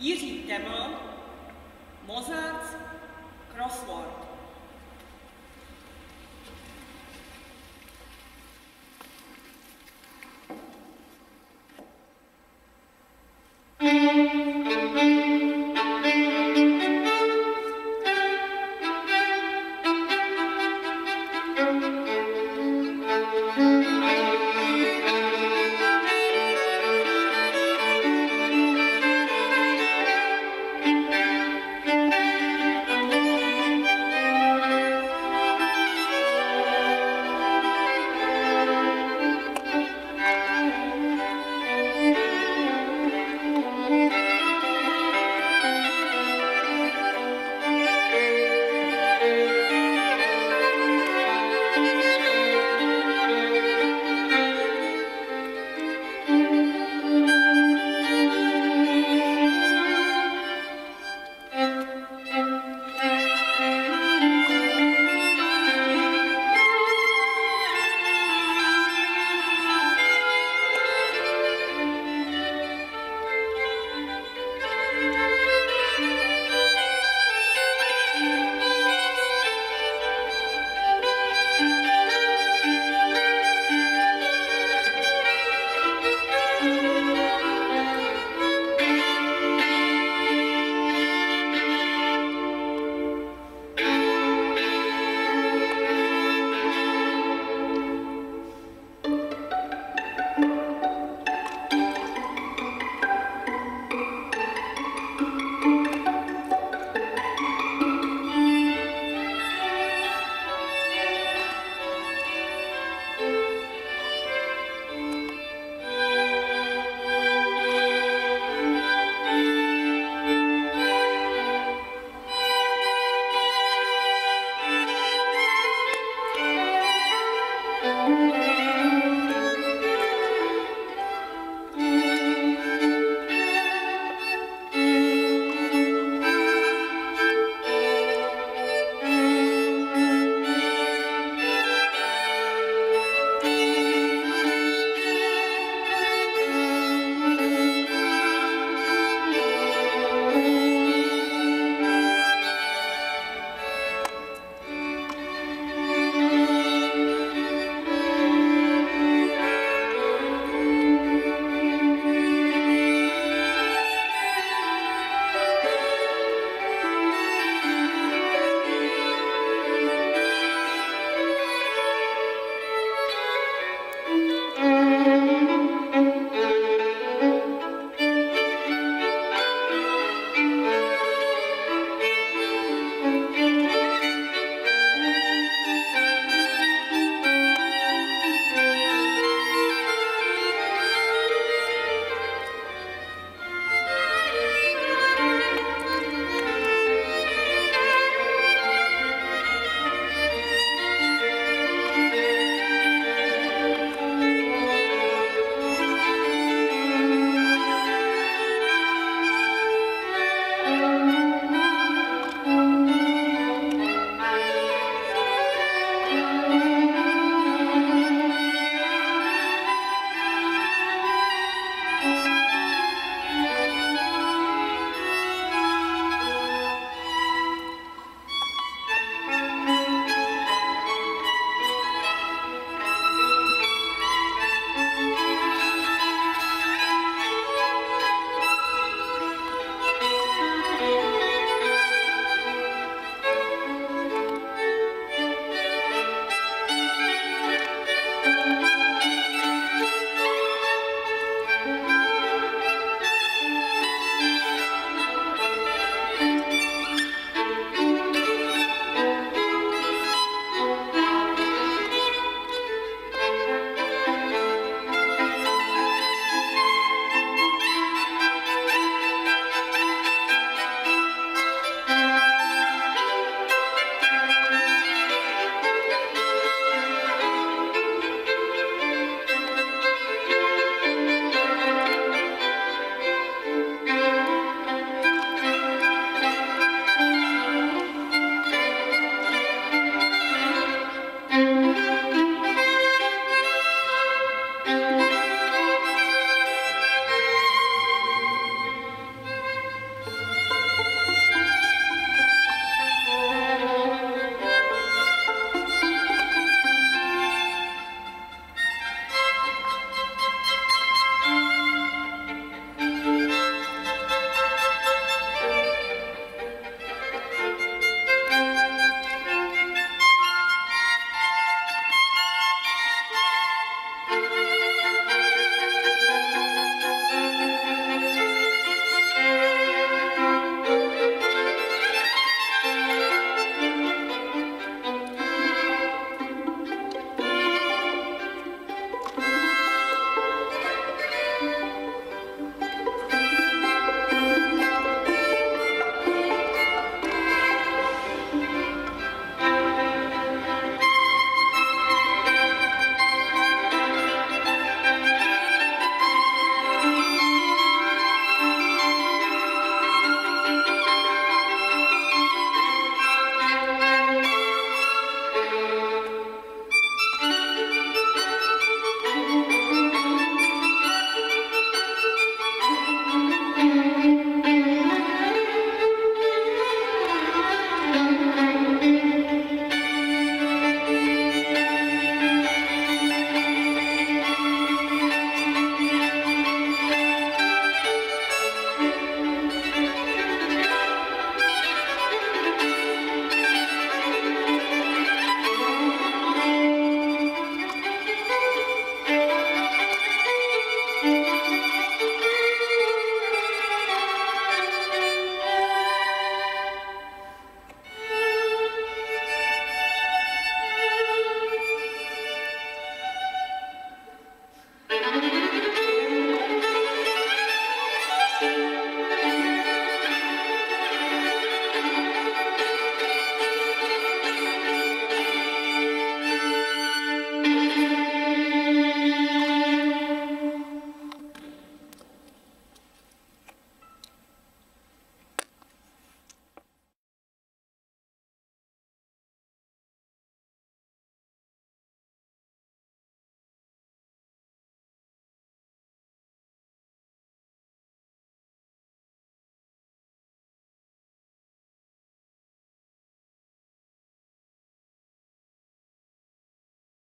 Jiří Teml, Mozart, Crossword.